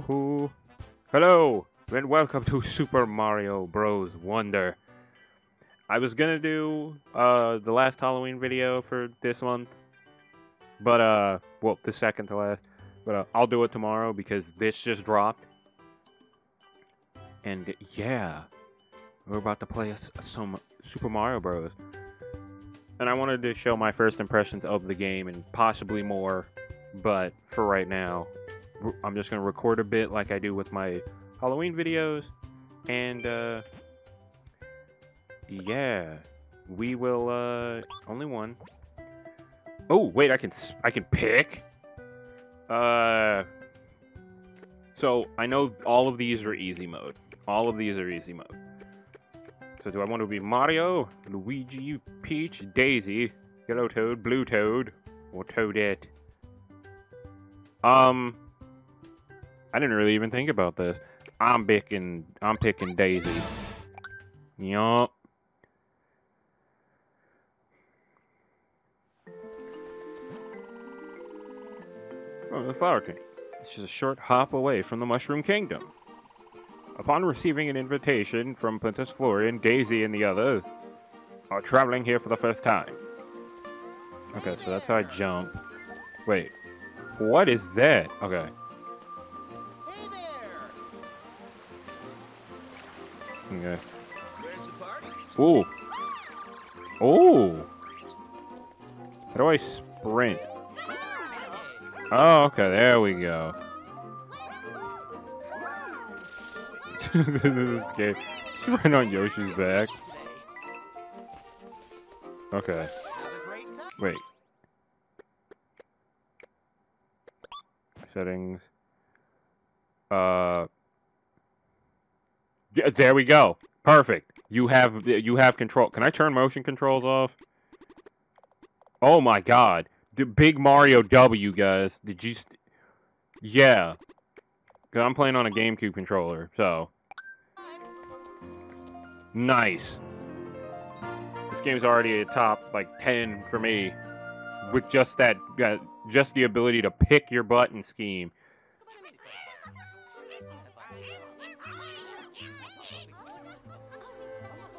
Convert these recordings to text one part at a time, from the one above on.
Hello. And welcome to Super Mario Bros. Wonder. I was gonna do uh, the last Halloween video for this month, but uh, well, the second to last, but uh, I'll do it tomorrow because this just dropped. And yeah, we're about to play some Super Mario Bros. And I wanted to show my first impressions of the game and possibly more, but for right now, I'm just gonna record a bit like I do with my Halloween videos, and uh, yeah, we will. Uh, only one. Oh wait, I can I can pick. Uh, so I know all of these are easy mode. All of these are easy mode. So do I want to be Mario, Luigi, Peach, Daisy, Yellow Toad, Blue Toad, or Toadette? Um, I didn't really even think about this. I'm picking. I'm picking Daisy. Yup. Oh, the Flower King. It's just a short hop away from the Mushroom Kingdom. Upon receiving an invitation from Princess Florian, Daisy, and the others are traveling here for the first time. Okay, so that's how I jump. Wait, what is that? Okay. Party? Ooh. Ooh. How do I sprint? Oh, okay, there we go. this is okay. She went on Yoshi's back. Okay, wait. Settings. Uh. There we go. Perfect. You have you have control. Can I turn motion controls off? Oh my god. The big Mario W, guys. Did you Yeah. Cuz I'm playing on a GameCube controller, so nice. This game's already a top like 10 for me with just that uh, just the ability to pick your button scheme.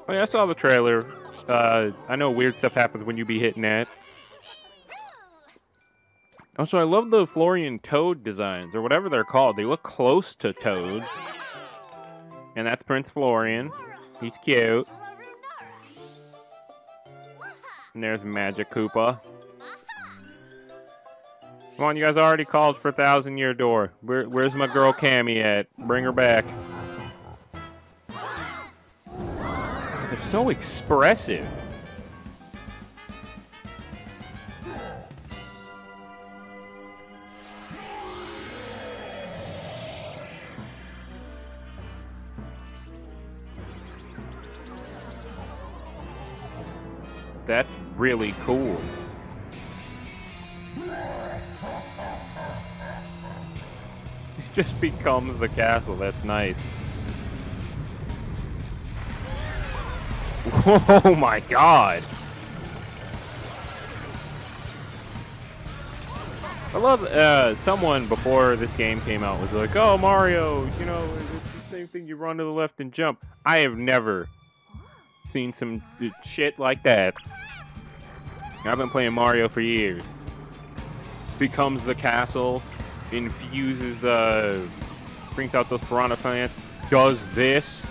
Oh yeah, I saw the trailer. Uh, I know weird stuff happens when you be hitting that. Also, I love the Florian Toad designs, or whatever they're called. They look close to Toads. And that's Prince Florian. He's cute. And there's Magic Koopa. Come on, you guys already called for Thousand Year Door. Where, where's my girl Kammy at? Bring her back. So expressive. That's really cool. It just becomes the castle. That's nice. Oh my god. I love uh, someone before this game came out was like, "Oh Mario, you know, it's the same thing. You run to the left and jump." I have never seen some shit like that. I've been playing Mario for years. Becomes the castle, infuses, uh, brings out those piranha plants, does this.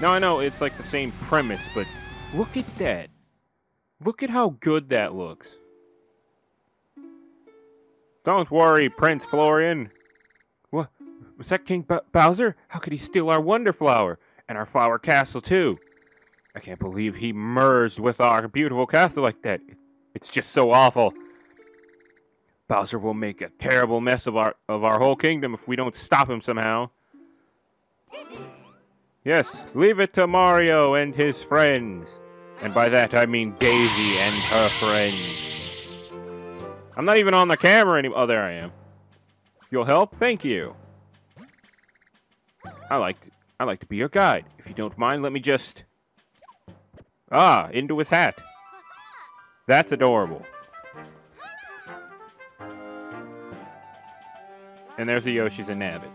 Now I know it's like the same premise, but look at that. Look at how good that looks. Don't worry, Prince Florian. What? Was that King B- Bowser? How could he steal our Wonder Flower? And our Flower Castle, too? I can't believe he merged with our beautiful castle like that. It's just so awful. Bowser will make a terrible mess of our of our whole kingdom if we don't stop him somehow. Yes, leave it to Mario and his friends. And by that I mean Daisy and her friends. I'm not even on the camera anymore. Oh, there I am. You'll help? Thank you. I like I like to be your guide. If you don't mind, let me just Ah, into his hat. That's adorable. and there's the Yoshis and Nabbit,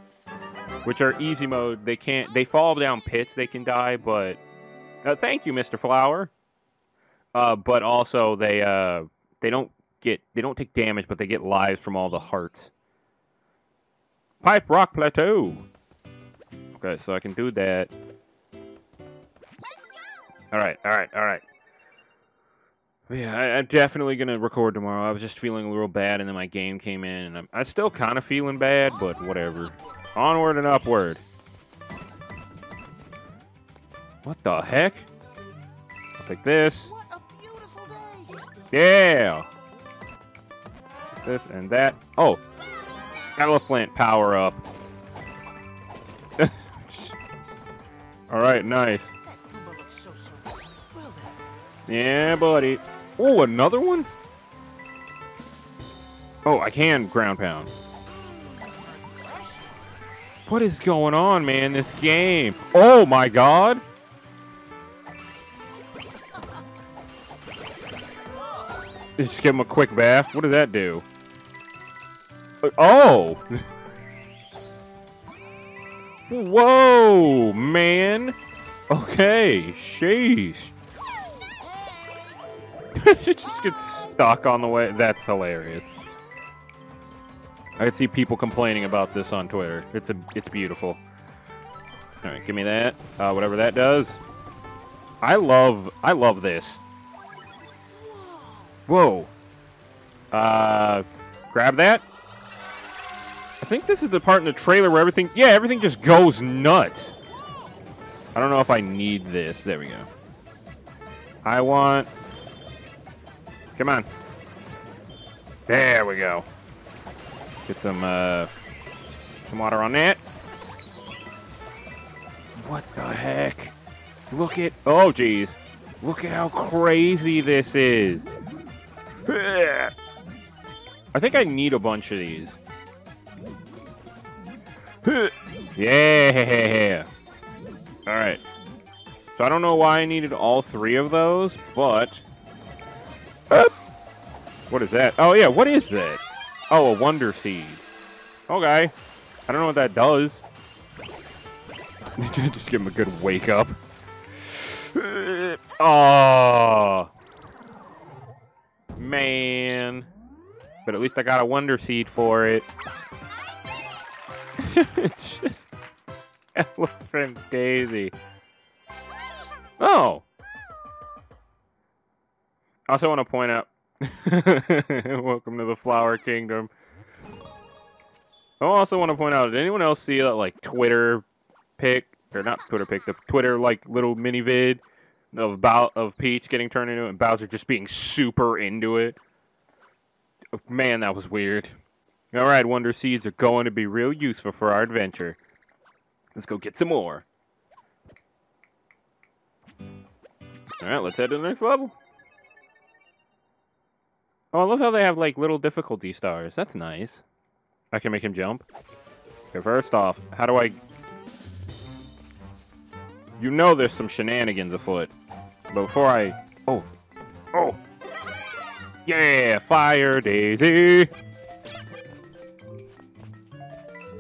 which are easy mode. They can't. They fall down pits. They can die, but uh, thank you, Mr. Flower. Uh, but also they uh they don't get they don't take damage, but they get lives from all the hearts. Pipe Rock Plateau. Okay, so I can do that. All right, all right, all right. Yeah, I, I'm definitely gonna record tomorrow. I was just feeling a little bad, and then my game came in, and I'm, I'm still kind of feeling bad, but whatever. Onward and upward. What the heck? I'll take this. What a beautiful day. Yeah. This and that. Oh, elephant power up. All right, nice. That Goomba looks so so. Well then. Yeah, buddy. Oh, another one? Oh, I can ground pound. What is going on, man? This game. Oh my god. Just give him a quick bath. What does that do? Oh! Whoa, man. Okay, sheesh. it just gets stuck on the way. That's hilarious. I could see people complaining about this on Twitter. It's a, it's beautiful. All right, give me that. Uh, whatever that does. I love, I love this. Whoa. Uh, grab that. I think this is the part in the trailer where everything, yeah, everything just goes nuts. I don't know if I need this. There we go. I want. Come on. There we go. Get some uh, some water on that. What the heck? Look at oh geez. Look at how crazy this is. I think I need a bunch of these. Yeah. All right. So I don't know why I needed all three of those, but Up. what is that? Oh yeah, what is that? Oh, a wonder seed. Okay. I don't know what that does. Just give him a good wake up. Oh. Man. But at least I got a wonder seed for it. it's just Elephant Daisy. Oh. I also want to point out welcome to the Flower Kingdom. I also want to point out, did anyone else see that like Twitter pic or not Twitter pic, the Twitter like little mini vid of Bow of Peach getting turned into it and Bowser just being super into it? Oh, man, that was weird. All right, Wonder Seeds are going to be real useful for our adventure. Let's go get some more. All right, let's head to the next level. Oh, love how they have like little difficulty stars. That's nice. I can make him jump. Okay, first off, how do I... You know there's some shenanigans afoot. But before I... Oh. Oh. Yeah, Fire Daisy.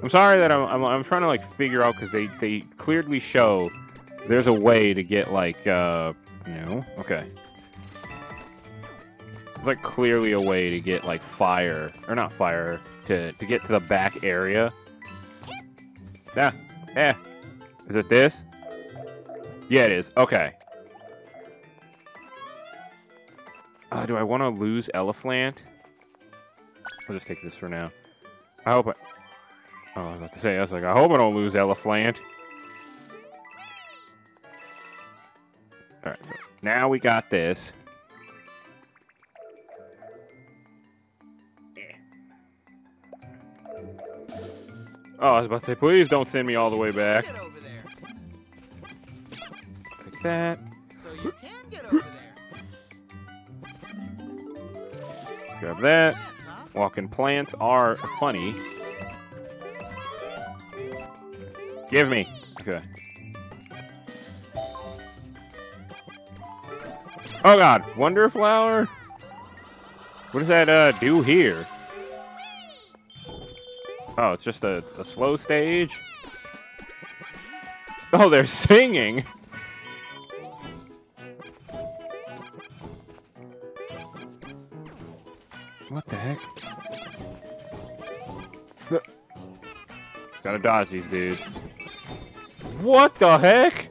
I'm sorry that I'm, I'm, I'm trying to like figure out because they, they clearly show there's a way to get like, uh, you know, okay. Like clearly a way to get like fire, or not fire, to, to get to the back area. Yeah, yeah. Is it this? Yeah, it is. Okay. Uh, do I want to lose Elephant? I'll just take this for now. I hope I... Oh, I was about to say, I was like, I hope I don't lose Elephant. Alright, now we got this. Oh, I was about to say, please don't send me all the way back. Get over there. Like that. So you can get over there. Grab that. Walking plants are funny. Give me. Okay. Oh god, Wonder Flower? What does that uh do here? Oh, it's just a, a slow stage? Oh, they're singing! What the heck? Gotta dodge these dudes. What the heck?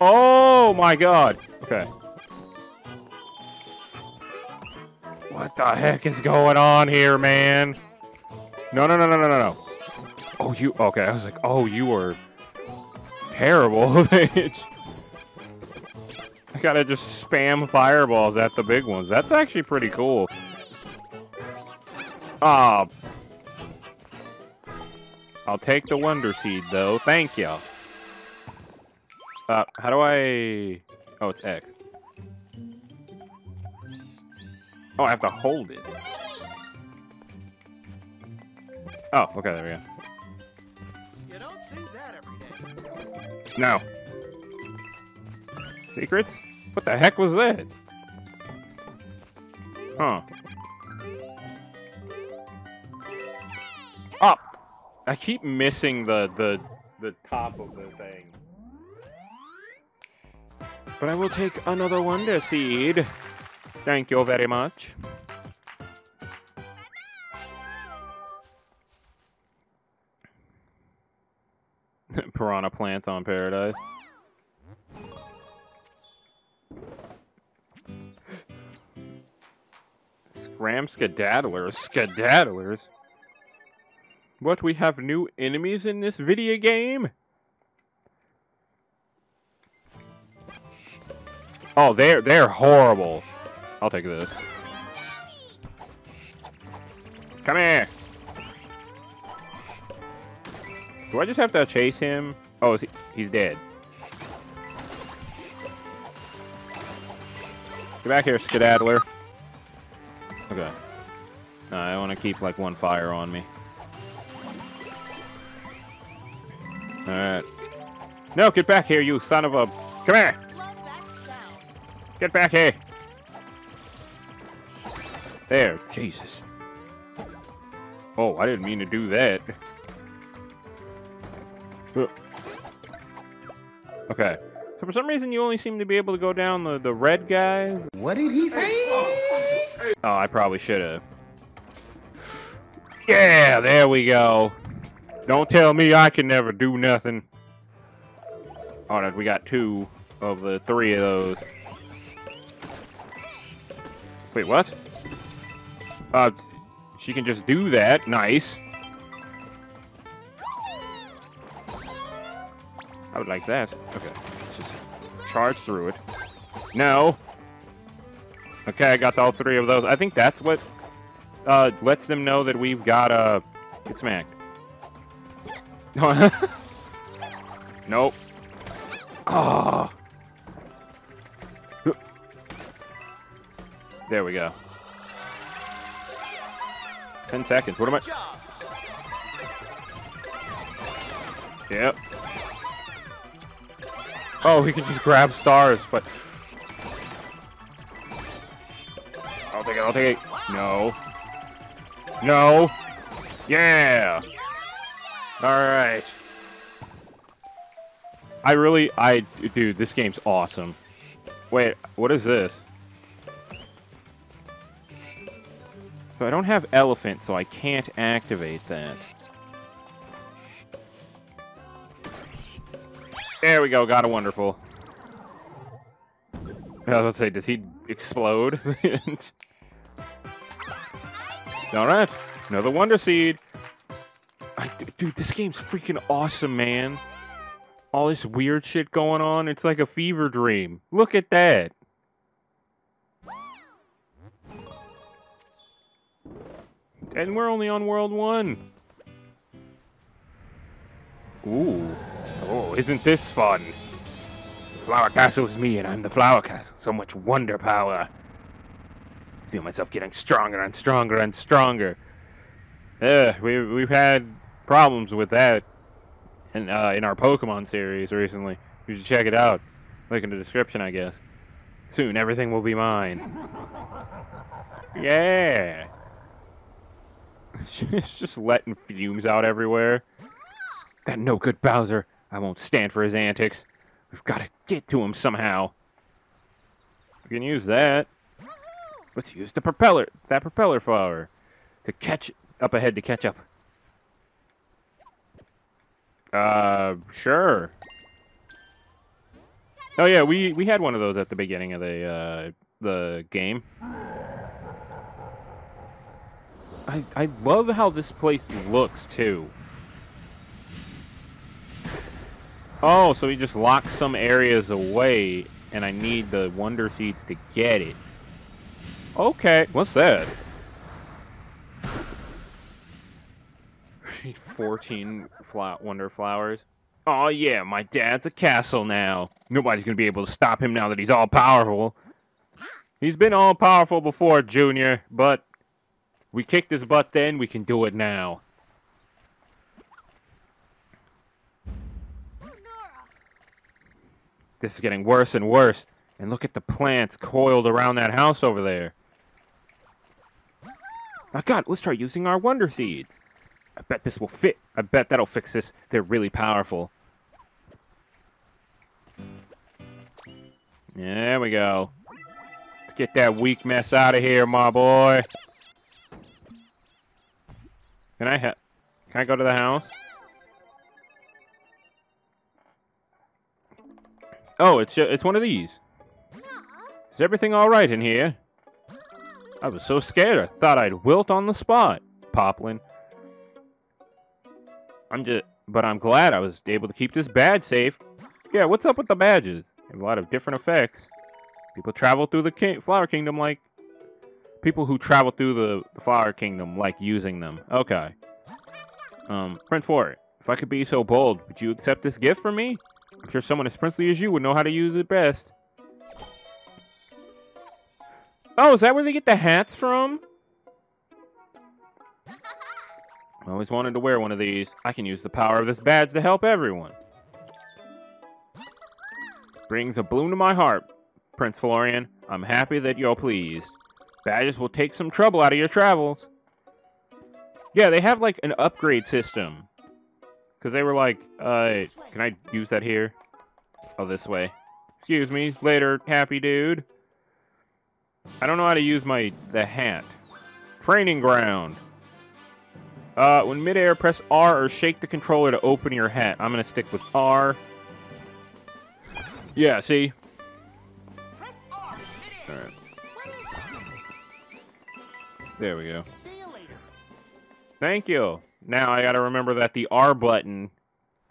Oh my god. Okay. What the heck is going on here, man? No, no, no, no, no, no, no. Oh, you. Okay, I was like, oh, you were terrible. I gotta just spam fireballs at the big ones. That's actually pretty cool. Ah. I'll take the Wonder Seed, though. Thank you. Uh, how do I... Oh, it's X. Oh, I have to hold it. Oh, okay, there we go. You don't see that every day. No. Secrets? What the heck was that? Huh. Up! I keep missing the, the, the top of the thing. But I will take another Wonder Seed. Thank you very much. Piranha plants on paradise. Scram skedaddlers. Skedaddlers? What, we have new enemies in this video game? Oh, they're they're horrible. I'll take this. Come here. Do I just have to chase him? Oh, he, he's dead. Get back here, skedaddler. Okay. No, I want to keep like one fire on me. Alright. No, get back here, you son of a... Come here! Get back here! There, Jesus. Oh, I didn't mean to do that. Okay. So for some reason you only seem to be able to go down the, the red guys. What did he say? Oh, I probably should have. Yeah, there we go. Don't tell me I can never do nothing. Alright, we got two of the three of those. Wait, what? Uh, she can just do that. Nice. I would like that. Okay, let's just charge through it. No. Okay, I got all three of those. I think that's what uh, lets them know that we've got a... uh, get smacked. nope. Oh. There we go. Ten seconds. What am I? Good. Yep. Oh, we can just grab stars, but I'll take it. I'll take it. No. No. Yeah. All right. I really, I, dude, this game's awesome. Wait, what is this? So I don't have elephant, so I can't activate that. There we go, got a wonderful. I was about to say, does he explode? Alright, another Wonder Seed. I, dude, this game's freaking awesome, man. All this weird shit going on, it's like a fever dream. Look at that. And we're only on World 1. Ooh. Oh, isn't this fun? The Flower Castle is me, and I'm the Flower Castle. So much wonder power. I Feel myself getting stronger and stronger and stronger. Yeah, we've we've had problems with that in uh, in our Pokemon series recently. You should check it out. Link in the description, I guess. Soon, everything will be mine. Yeah. it's just letting fumes out everywhere. That no good Bowser. I won't stand for his antics. We've got to get to him somehow. We can use that. Let's use the propeller, that propeller flower, to catch up ahead to catch up. Uh, sure. Oh yeah, we we had one of those at the beginning of the uh, the game. I I love how this place looks too. Oh, so he just locks some areas away, and I need the Wonder Seeds to get it. Okay, what's that? 14 Wonder Flowers. Oh yeah, my dad's a castle now. Nobody's gonna be able to stop him now that he's all powerful. He's been all powerful before, Junior, but we kicked his butt then, we can do it now. This is getting worse and worse. And look at the plants coiled around that house over there. Oh god, let's try using our Wonder Seeds. I bet this will fit. I bet that'll fix this. They're really powerful. There we go. Let's get that weak mess out of here, my boy. Can I Can I go to the house? Oh, it's it's one of these. Is everything all right in here? I was so scared I thought I'd wilt on the spot, Poplin. I'm just, but I'm glad I was able to keep this badge safe. Yeah, what's up with the badges? They have a lot of different effects. People travel through the king Flower Kingdom like... People who travel through the, the Flower Kingdom like using them. Okay. Um, Prince Four, if I could be so bold, would you accept this gift from me? I'm sure someone as princely as you would know how to use it best. Oh, is that where they get the hats from? I always wanted to wear one of these. I can use the power of this badge to help everyone. Brings a bloom to my heart, Prince Florian. I'm happy that you're pleased. Badges will take some trouble out of your travels. Yeah, they have like an upgrade system. Because they were like, uh, can I use that here? Oh, this way. Excuse me, later, happy dude. I don't know how to use my, the hat. Training ground. Uh, when midair, press R or shake the controller to open your hat. I'm gonna stick with R. Yeah, see? Press R. Alright. What is it? There we go. See you later. Thank you. Now I gotta remember that the R button,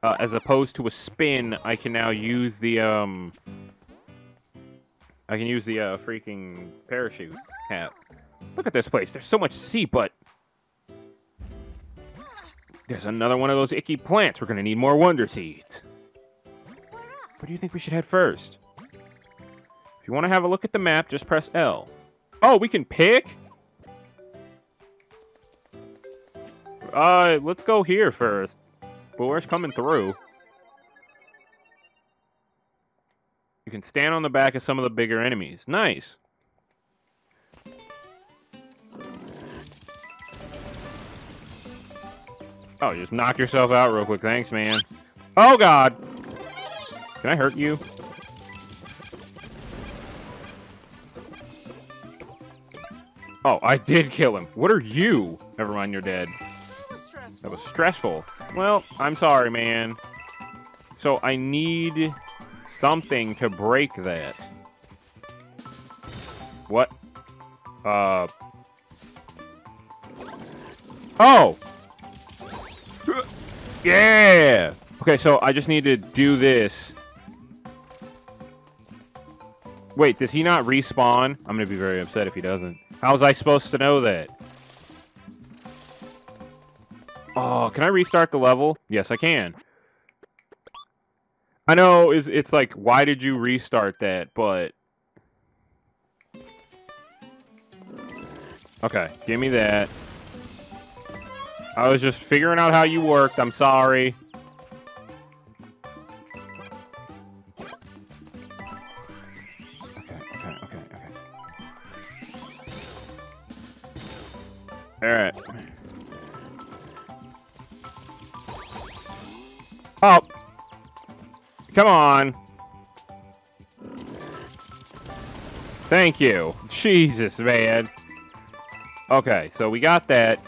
uh, as opposed to a spin, I can now use the, um... I can use the, uh, freaking parachute hat. Look at this place. There's so much see, but... There's another one of those icky plants. We're gonna need more Wonder Seeds. Where do you think we should head first? If you want to have a look at the map, just press L. Oh, we can pick? Uh, let's go here first. Boar's coming through. You can stand on the back of some of the bigger enemies. Nice. Oh, just knock yourself out real quick. Thanks, man. Oh, God. Can I hurt you? Oh, I did kill him. What are you? Never mind, you're dead. That was stressful. Well, I'm sorry, man. So I need something to break that. What? Uh. Oh! Yeah! Okay, so I just need to do this. Wait, does he not respawn? I'm gonna be very upset if he doesn't. How was I supposed to know that? Oh, can I restart the level? Yes, I can. I know it's, it's like, why did you restart that? But... Okay, give me that. I was just figuring out how you worked. I'm sorry. Okay, okay, okay, okay. Alright. Oh. Come on. Thank you. Jesus, man. Okay, so we got that.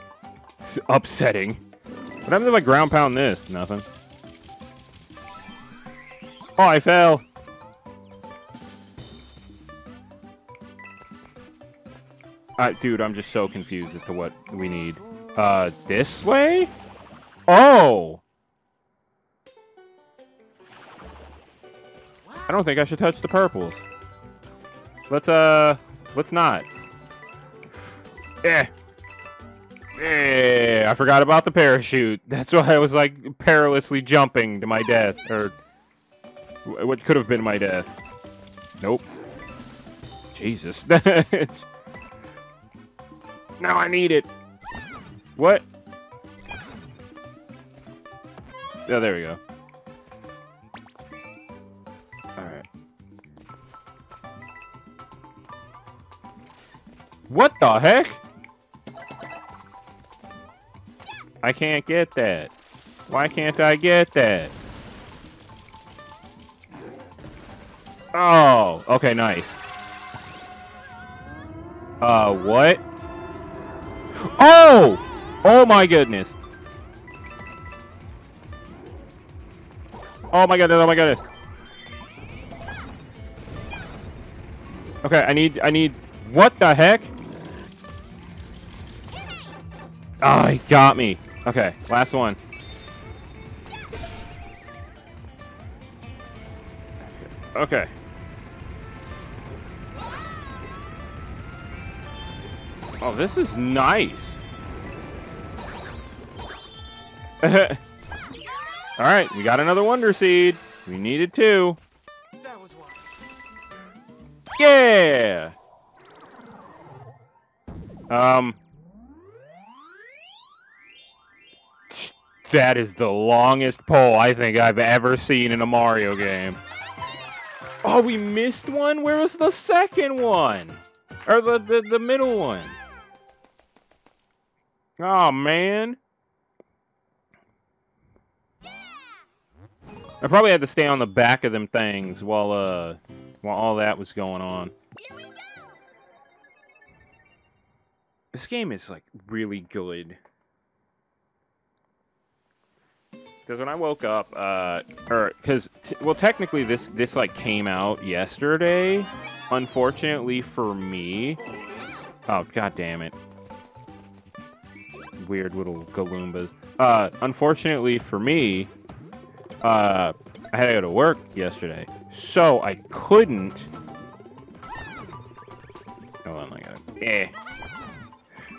It's upsetting. What happens if I ground pound this? Nothing. Oh, I fell. Uh, dude, I'm just so confused as to what we need. Uh, this way? Oh! Don't think I should touch the purples. Let's, uh, let's not. Eh. Eh, I forgot about the parachute. That's why I was, like, perilously jumping to my death, or what could have been my death. Nope. Jesus. now I need it. What? Oh, there we go. What the heck? I can't get that. Why can't I get that? Oh, okay, nice. Uh, what? Oh! Oh my goodness. Oh my goodness, oh my goodness. Okay, I need, I need, what the heck? Oh, he got me. Okay, last one. Okay. Oh, this is nice. Alright, we got another Wonder Seed. We needed two. Yeah! Um... That is the longest pole I think I've ever seen in a Mario game. Oh, we missed one? Where was the second one? Or the, the, the middle one? Oh, man. I probably had to stay on the back of them things while, uh, while all that was going on. This game is, like, really good. Because when I woke up, uh, or, because, well, technically this, this, like, came out yesterday. Unfortunately for me. Oh, god damn it weird little Galoombas. Uh, unfortunately for me, uh, I had to go to work yesterday, so I couldn't. Hold on, I got it. Eh.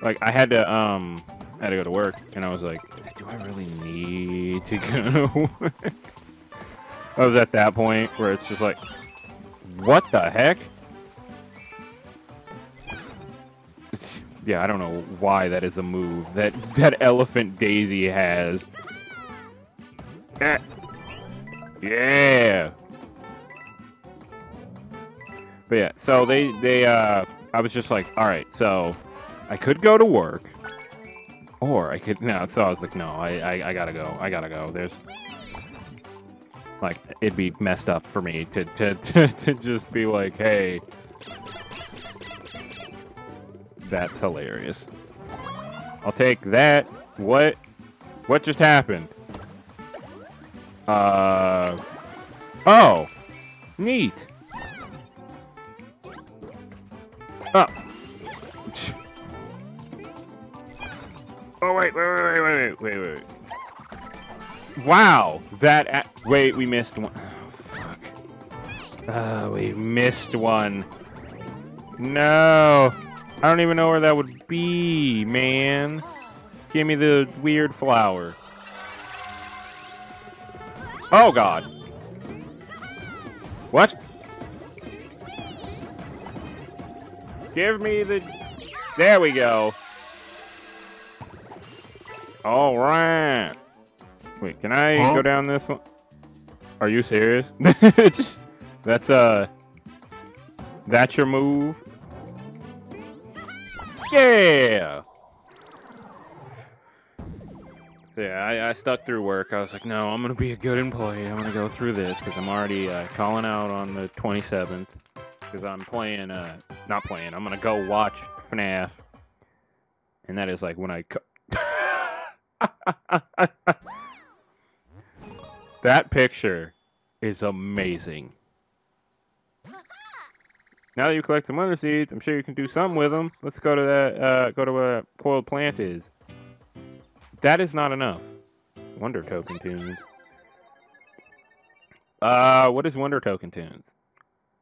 Like I had to um, I had to go to work, and I was like, do I really need to go? I was at that point where it's just like, what the heck? yeah, I don't know why that is a move that that Elephant Daisy has. Eh. Yeah. But yeah, so they they uh I was just like, all right, so I could go to work, or I could no. So I was like, no, I I, I gotta go. I gotta go. There's like it'd be messed up for me to to to, to just be like, hey, that's hilarious. I'll take that. What? What just happened? Uh... Oh! Neat! Oh! Oh, wait, wait, wait, wait, wait, wait, wait. Wow! That... wait, we missed one. Oh, fuck. Uh, we missed one. No! I don't even know where that would be, man. Give me the weird flower. Oh, God. What? Give me the... There we go. All right. Wait, can I huh? go down this one? Are you serious? Just, that's, uh... That's your move? Yeah! So yeah, I, I stuck through work. I was like, no, I'm gonna be a good employee. I'm gonna go through this because I'm already uh, calling out on the 27th because I'm playing. Uh, not playing. I'm gonna go watch FNAF, and that is like when I. That picture is amazing. Now that you collect some wonder seeds, I'm sure you can do something with them. Let's go to that. Uh, go to where coiled plant is. That is not enough. Wonder token tunes. Uh, what is wonder token tunes?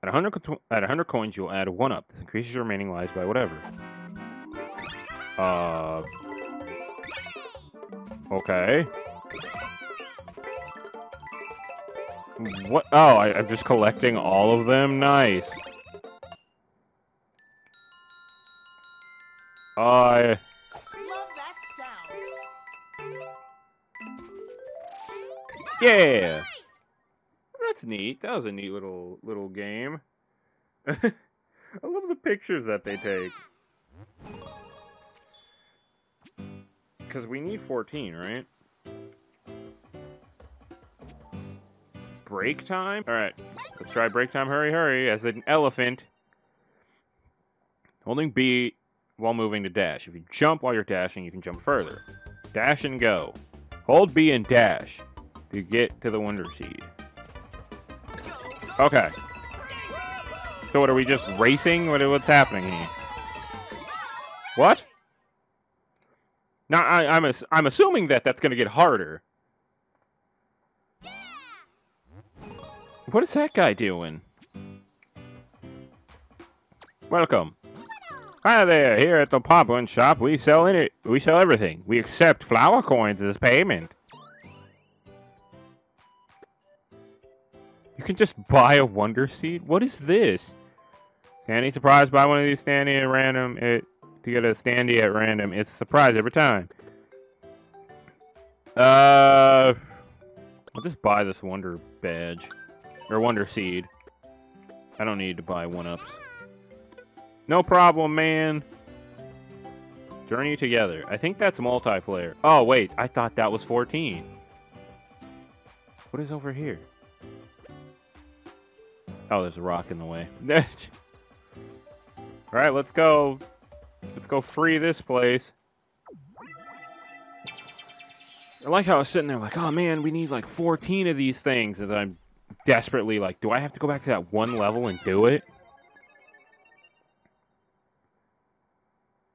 At 100 co- at 100 coins, you'll add one up. This increases your remaining lives by whatever. Uh. Okay. What? Oh, I, I'm just collecting all of them. Nice. I. Love that sound. Yeah. That's neat. That was a neat little little game. I love the pictures that they take. Because we need 14, right? Break time? Alright. Let's try break time. Hurry, hurry. As an elephant. Holding B while moving to dash. If you jump while you're dashing, you can jump further. Dash and go. Hold B and dash to get to the Wonder Seed. Okay. So what, are we just racing? What, what's happening here? What? Now, I, I'm, ass- I'm assuming that that's to get harder. What is that guy doing? Welcome. Hi there. Here at the Poplin shop, we sell it. We sell everything. We accept flower coins as payment. You can just buy a Wonder Seed? What is this? Standing surprised by one of these standing at random. It, to get a standee at random, it's a surprise every time. Uh, I'll just buy this Wonder Badge. Or Wonder Seed. I don't need to buy one-ups. No problem, man. Journey together. I think that's multiplayer. Oh, wait. I thought that was 14. What is over here? Oh, there's a rock in the way. Alright, let's go. Let's go free this place. I like how I was sitting there like, oh man, we need like 14 of these things. And I'm desperately like, do I have to go back to that one level and do it?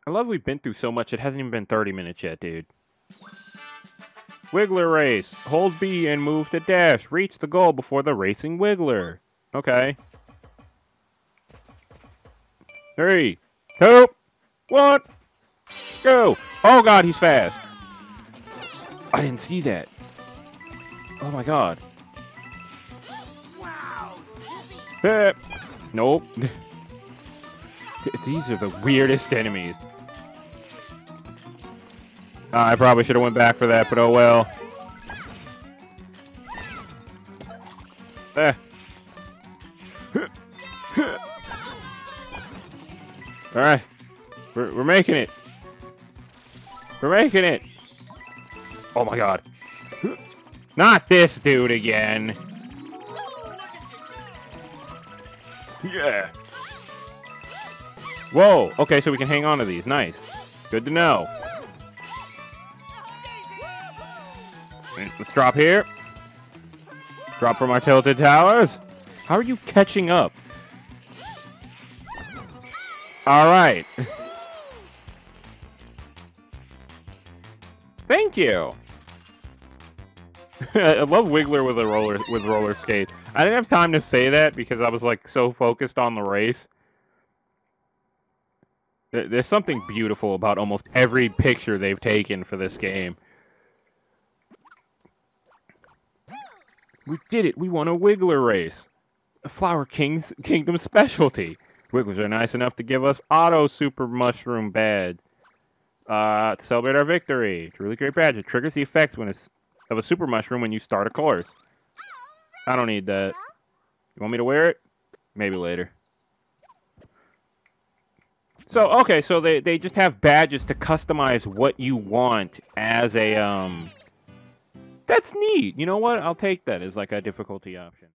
I love we've been through so much, it hasn't even been 30 minutes yet, dude. Wiggler race. Hold B and move to dash. Reach the goal before the racing Wiggler. Okay. Three, two, one, go. Oh god, he's fast. I didn't see that. Oh my god. Wow, Eh, Nope. These are the weirdest enemies. Uh, I probably should have went back for that, but oh well. Eh. All right, we're we're making it. We're making it. Oh my god. Not this dude again. Yeah. Whoa. Okay, so we can hang on to these. Nice. Good to know. Let's drop here. Drop from our tilted towers. How are you catching up? All right. You. I love Wiggler with a roller with roller skates. I didn't have time to say that because I was like so focused on the race. There's something beautiful about almost every picture they've taken for this game. We did it. We won a Wiggler race. A Flower King's Kingdom specialty. Wigglers are nice enough to give us Auto Super Mushroom Badge. Uh, to celebrate our victory. It's a really great badge. It triggers the effects when it's of a Super Mushroom when you start a course. I don't need that. You want me to wear it? Maybe later. So okay, so they, they just have badges to customize what you want as a um That's neat. You know what? I'll take that as like a difficulty option.